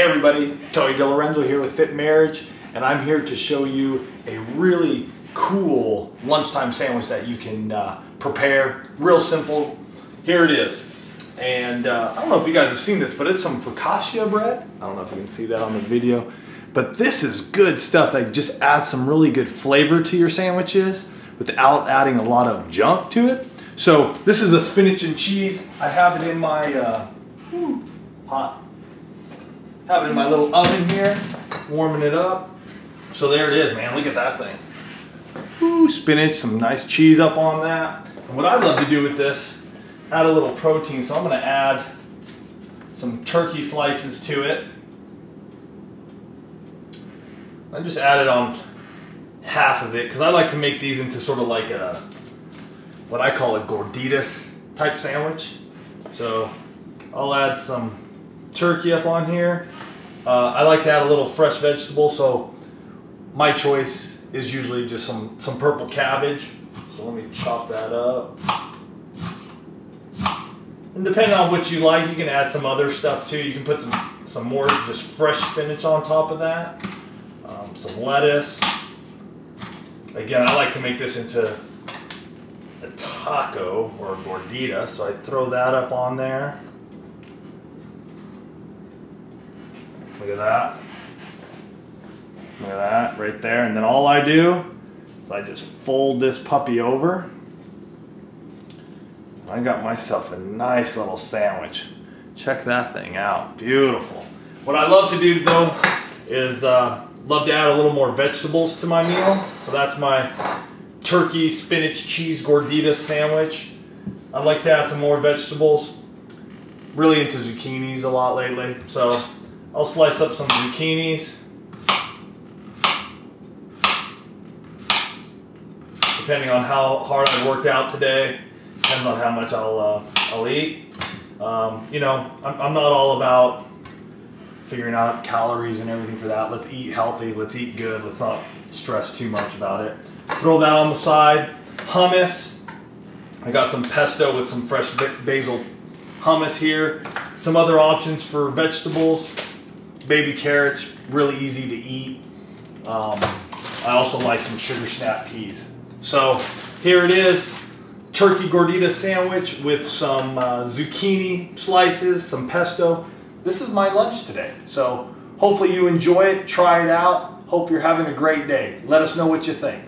everybody, Tony DeLorenzo here with Fit Marriage, and I'm here to show you a really cool lunchtime sandwich that you can uh, prepare. Real simple. Here it is. And uh, I don't know if you guys have seen this, but it's some focaccia bread. I don't know if you can see that on the video. But this is good stuff that just adds some really good flavor to your sandwiches without adding a lot of junk to it. So this is a spinach and cheese. I have it in my uh, hot have it in my little oven here, warming it up. So there it is, man. Look at that thing. Ooh, spinach, some nice cheese up on that. And what I love to do with this, add a little protein. So I'm gonna add some turkey slices to it. I just added on half of it because I like to make these into sort of like a, what I call a gorditas type sandwich. So I'll add some turkey up on here. Uh, I like to add a little fresh vegetable, so my choice is usually just some, some purple cabbage. So let me chop that up. And depending on what you like, you can add some other stuff too. You can put some, some more just fresh spinach on top of that. Um, some lettuce. Again, I like to make this into a taco or a gordita, so I throw that up on there. Look at that. Look at that right there. And then all I do is I just fold this puppy over. I got myself a nice little sandwich. Check that thing out. Beautiful. What I love to do though is uh, love to add a little more vegetables to my meal. So that's my turkey, spinach, cheese gordita sandwich. I'd like to add some more vegetables. Really into zucchinis a lot lately. So I'll slice up some zucchinis. Depending on how hard I worked out today, depends on how much I'll uh, I'll eat. Um, you know, I'm, I'm not all about figuring out calories and everything for that. Let's eat healthy. Let's eat good. Let's not stress too much about it. Throw that on the side. Hummus. I got some pesto with some fresh basil hummus here. Some other options for vegetables baby carrots, really easy to eat. Um, I also like some sugar snap peas. So here it is, turkey gordita sandwich with some uh, zucchini slices, some pesto. This is my lunch today. So hopefully you enjoy it, try it out. Hope you're having a great day. Let us know what you think.